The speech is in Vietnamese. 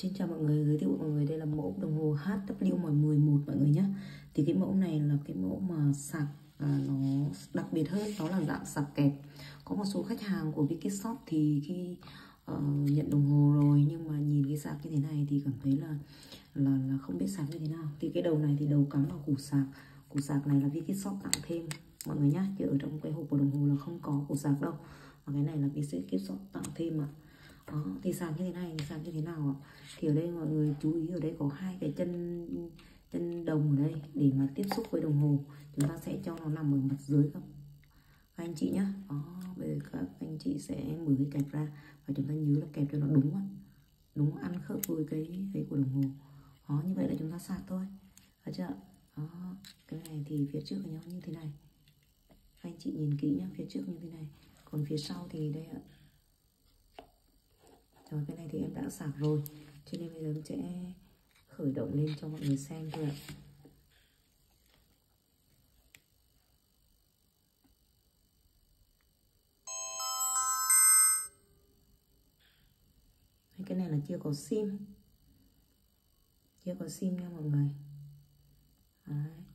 Xin chào mọi người, giới thiệu mọi người đây là mẫu đồng hồ HW11 mọi người nhé. Thì cái mẫu này là cái mẫu mà sạc à, nó đặc biệt hơn đó là dạng sạc kẹp. Có một số khách hàng của Vicky Shop thì khi uh, nhận đồng hồ rồi nhưng mà nhìn cái sạc như thế này thì cảm thấy là là là không biết sạc như thế nào. Thì cái đầu này thì đầu cắm vào củ sạc. Củ sạc này là Vicky Shop tặng thêm mọi người nhé. Chứ ở trong cái hộp của đồng hồ là không có củ sạc đâu. Và cái này là Vicky Shop tặng thêm ạ. à đó, thì sàn như thế này thì như thế nào ạ? Thì ở đây mọi người chú ý ở đây có hai cái chân chân đồng ở đây để mà tiếp xúc với đồng hồ. Chúng ta sẽ cho nó nằm ở mặt dưới các, các anh chị nhé đó bây giờ các anh chị sẽ mở cái kẹp ra và chúng ta nhớ là kẹp cho nó đúng ạ. Đúng ăn khớp với cái cái của đồng hồ. Đó như vậy là chúng ta sạc thôi. Được chưa đó cái này thì phía trước của nhau như thế này. Anh chị nhìn kỹ nhá phía trước như thế này. Còn phía sau thì đây ạ rồi cái này thì em đã sạc rồi. Cho nên bây giờ em sẽ khởi động lên cho mọi người xem thôi ạ. Cái này là chưa có sim. Chưa có sim nha mọi người. Đấy.